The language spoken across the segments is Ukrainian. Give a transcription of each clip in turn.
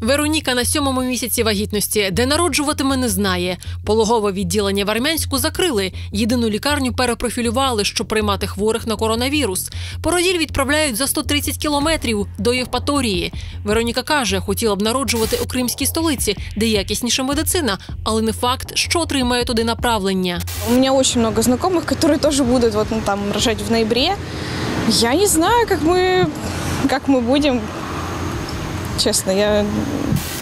Вероніка на сьомому місяці вагітності, де народжуватиме, не знає. Пологове відділення в Армянську закрили. Єдину лікарню перепрофілювали, щоб приймати хворих на коронавірус. Породіль відправляють за 130 кілометрів до Євпаторії. Вероніка каже, хотіла б народжувати у кримській столиці, де якісніша медицина, але не факт, що отримає туди направлення. У меня очень много знакомых, которые тоже будут вот ну, там рожать в ноябре. Я не знаю, как мы, как мы будем. Честно, я...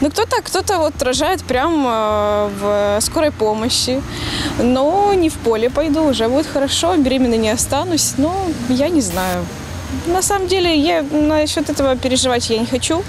Ну, кто-то, кто-то вот рожает прям э, в скорой помощи. Но не в поле пойду, уже будет хорошо, беременной не останусь. Но я не знаю. На самом деле, я насчет этого переживать я не хочу.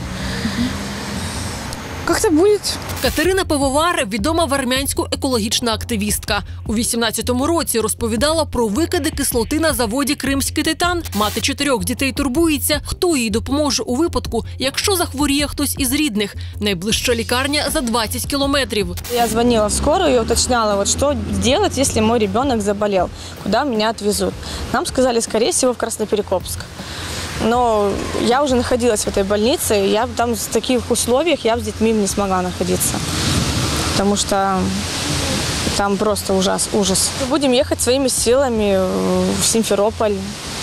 Как-то будет. Катерина Пивовар відома в армянську екологічна активістка. У 18-му році розповідала про викиди кислоти на заводі Кримський титан. Мати чотирьох дітей турбується, хто їй допоможе у випадку, якщо захворіє хтось із рідних. Найближча лікарня за 20 кілометрів. Я звонила в скорую и уточняла, вот что делать, если мой ребенок заболел, куда меня отвезут. Нам сказали, скорее всего, в Красноперекопск. Но я уже находилась в этой больнице, я там в таких условиях я с детьми не смогла находиться. Потому что там просто ужас, ужас. Будем ехать своими силами в Симферополь,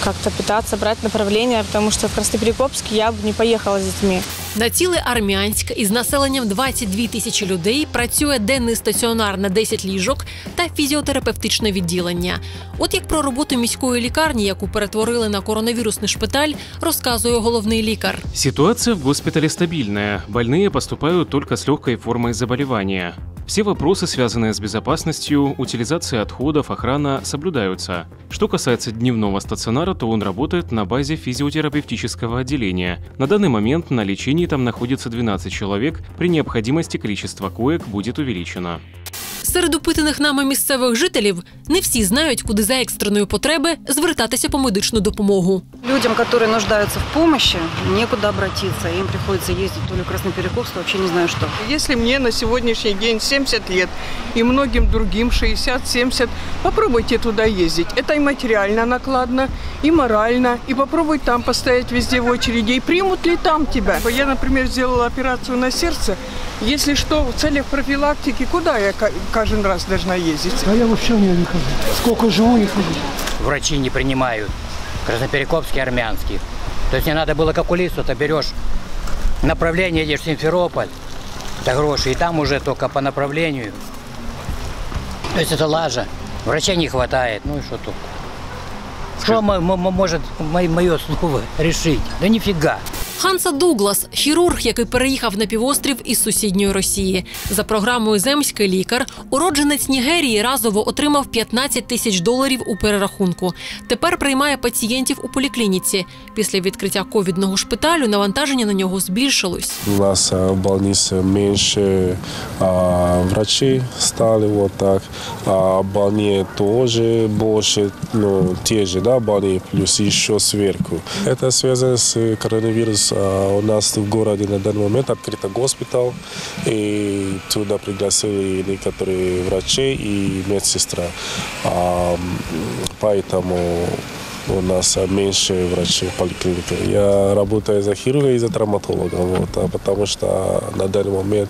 как-то пытаться брать направление, потому что в Красноперекопск я бы не поехала с детьми. На ціле Армянськ із населенням 22 тисячі людей працює денний стаціонар на 10 ліжок та фізіотерапевтичне відділення. От як про роботу міської лікарні, яку перетворили на коронавірусний шпиталь, розказує головний лікар. Ситуация в госпитале стабильная. Больные поступают только с легкой формой заболевания. Все вопросы, связанные с безопасностью, утилизацией отходов, охрана, соблюдаются. Что касается дневного стационара, то он работает на базе физиотерапевтического отделения. На данный момент на лечении там находится 12 человек, при необходимости количество коек будет увеличено. Серед опитаних нами місцевих жителів не всі знають, куди за екстреної потреби звертатися по медичну допомогу. Людям, которые нуждаются в помощи, некуда обратиться. Им приходится ездить то ли в Красноперекопск, вообще не знаю что. Если мне на сегодняшний день 70 лет и многим другим 60-70, попробуйте туда ездить. Это и материально накладно, и морально. И попробуй там постоять везде в очереди. И примут ли там тебя? Я, например, сделала операцию на сердце. Если что, в целях профилактики, куда я ка- каждый раз должна ездить? А я вообще в нее не хожу. Сколько живу, не хожу. врачи не принимают. Красноперекопский, армянский. То есть не надо было как у лису, то берешь направление, едешь в Симферополь, это гроши, и там уже только по направлению. То есть это лажа. Врачей не хватает, ну и что тут? Что мо- мо- мо- может мое слово решить? Да нифига. Ханса Дуглас хірург, який переїхав на півострів із сусідньої Росії. За програмою Земський лікар, уродженець Нігерії разово отримав 15 тисяч доларів у перерахунку. Тепер приймає пацієнтів у поліклініці. Після відкриття ковідного шпиталю навантаження на нього збільшилось. У нас а, в больнице меньше а, врачей стали вот так, а больные тоже больше, ну, те же, да, больные, плюс еще сверху. Это связано с коронавирусом. А, у нас в городе на данный момент открыт госпиталь, и туда пригласили некоторые врачей и медсестра. А, поэтому у нас меньше врачей в поликлинике. Я работаю за хирурга и за травматолога, вот, а потому что на данный момент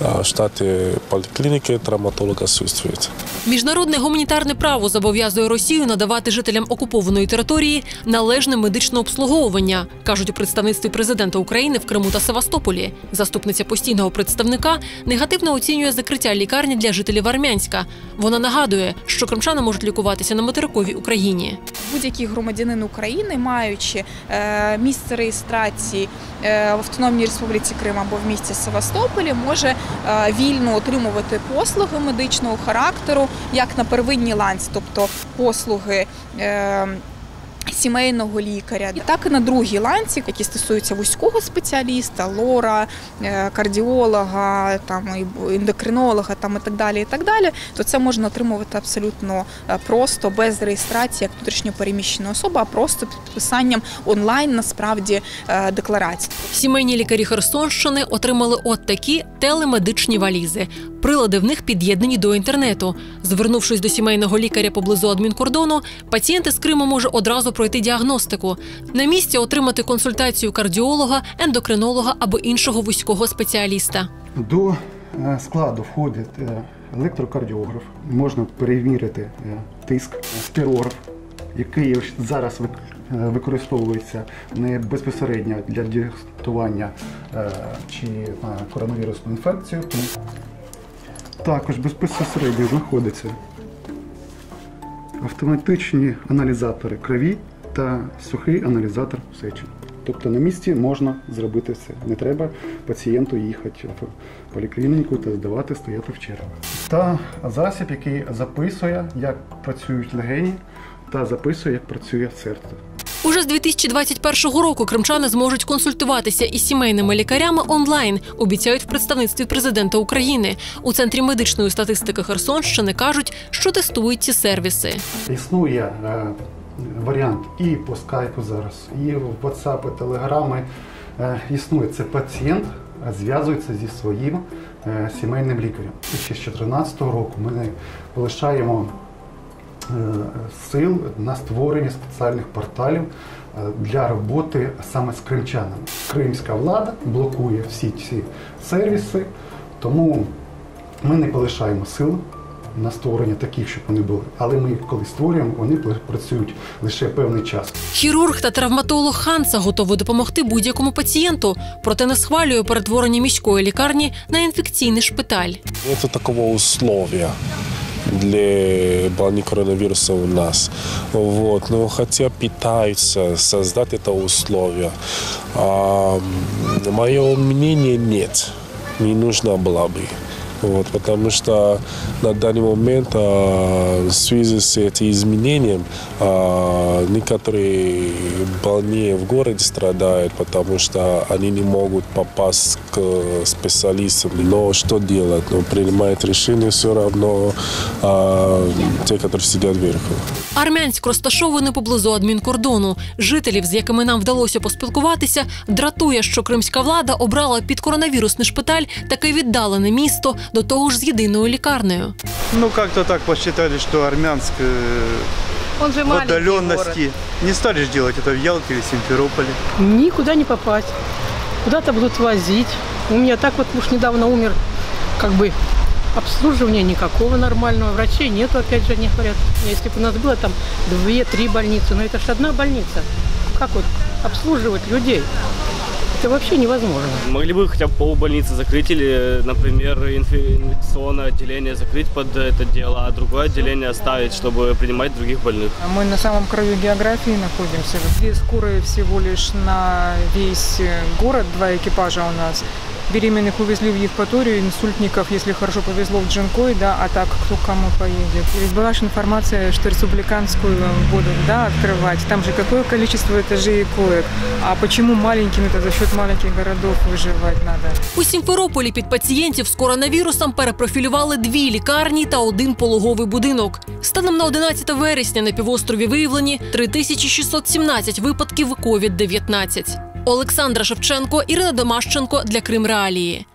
в штате поликлиники травматолог отсутствует. Міжнародне гуманітарне право зобов'язує Росію надавати жителям окупованої території належне медичне обслуговування, кажуть у представництві президента України в Криму та Севастополі. Заступниця постійного представника негативно оцінює закриття лікарні для жителів Армянська. Вона нагадує, що кримчани можуть лікуватися на материковій Україні. Будь-який громадянин України, маючи е, місце реєстрації е, в Автономній Республіці Крим або в місті Севастополі, може е, вільно отримувати послуги медичного характеру як на первинній ланці, тобто послуги. Сімейного лікаря, і так і на другій ланці, які стосуються вузького спеціаліста, лора, е, кардіолога, там ендокринолога, там і так далі. І так далі, то це можна отримувати абсолютно е, просто без реєстрації як внутрішньопереміщена особа, а просто підписанням онлайн насправді е, декларації. Сімейні лікарі Херсонщини отримали от такі телемедичні валізи. Прилади в них під'єднані до інтернету. Звернувшись до сімейного лікаря поблизу адмінкордону, пацієнт із Криму може одразу пройти пройти діагностику. На місці отримати консультацію кардіолога, ендокринолога або іншого вузького спеціаліста. До е, складу входить е, електрокардіограф, можна перевірити е, тиск, спірограф, який зараз використовується не безпосередньо для діагностування чи коронавірусну інфекцію. Також безпосередньо знаходяться автоматичні аналізатори крові та сухий аналізатор сечі. Тобто на місці можна зробити все. Не треба пацієнту їхати в поліклініку та здавати, стояти в чергах. Та засіб, який записує, як працюють легені, та записує, як працює серце. Уже з 2021 року кримчани зможуть консультуватися із сімейними лікарями онлайн, обіцяють в представництві президента України. У центрі медичної статистики Херсонщини кажуть, що тестують ці сервіси. Існує е, варіант і по скайпу зараз, і в WhatsApp, і Телеграми. Існує це пацієнт зв'язується зі своїм е, сімейним лікарем. З 2014 року ми не полишаємо е, сил на створення спеціальних порталів е, для роботи саме з кримчанами. Кримська влада блокує всі ці сервіси, тому ми не полишаємо сил на створення таких, щоб вони були. Але ми, коли створюємо, вони працюють лише певний час. Хірург та травматолог Ханса готовий допомогти будь-якому пацієнту, проте не схвалює перетворення міської лікарні на інфекційний шпиталь. Нет такого условия для больных коронавируса у нас. Вот. Но хотя пытаются создать это условие. А, мое мнение нет. Не нужна была бы. Вот, потому что на данный момент а, в связи с этим изменением а, некоторые больные в городе страдают, потому что они не могут попасть к специалистам. Но что делать? Ну, принимает решение все равно а, те, которые сидят вверху. Армянськ розташований поблизу адмінкордону. Жителів, з якими нам вдалося поспілкуватися, дратує, що кримська влада обрала під коронавірусний шпиталь таке віддалене місто, До того ж з єдиною лікарнею. Ну, как-то так посчитали, что Армянск э, Он же в отдаленности. Не стали же делать это в Ялте или Симферополе. Никуда не попасть. Куда-то будут возить. У меня так вот муж недавно умер, как бы обслуживания никакого нормального. Врачей нету, опять же, они говорят. Если бы у нас было там две-три больницы, но это же одна больница. Как вот обслуживать людей? Это вообще невозможно. Могли бы хотя бы полбольницы закрыть или, например, инфе- инфекционное отделение закрыть под это дело, а другое отделение оставить, чтобы принимать других больных. А Мы на самом краю географии находимся. Две скорые всего лишь на весь э, город, два экипажа у нас. Беременных увезли в Евпаторию, инсультников, если хорошо повезло, в Джинкой, да, а так кто к кому поедет. И ведь была же информация, что республиканскую будут, да, открывать. Там же какое количество этажей и коек. А почему маленьким? Это за счет маленьких городов выживать надо. У Сімферополі під пацієнтів з коронавірусом перепрофілювали дві лікарні та один пологовий будинок. Станом на 11 вересня на півострові виявлені 3617 випадків COVID-19. Олександра Шевченко, Ірина Домащенко для Крим Реалії.